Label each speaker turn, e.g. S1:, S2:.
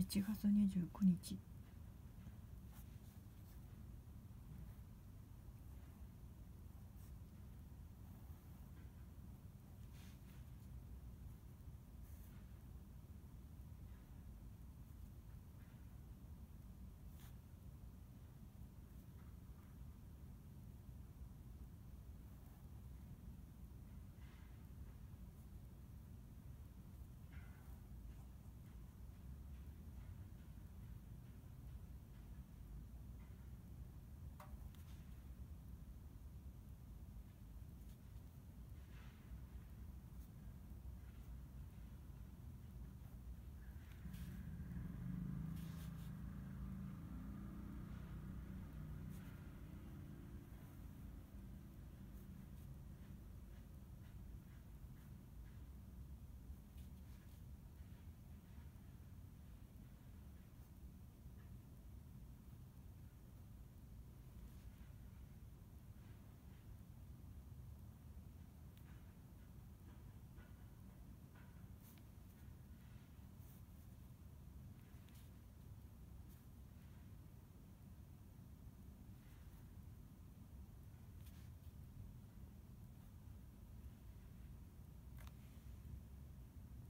S1: 1月29日。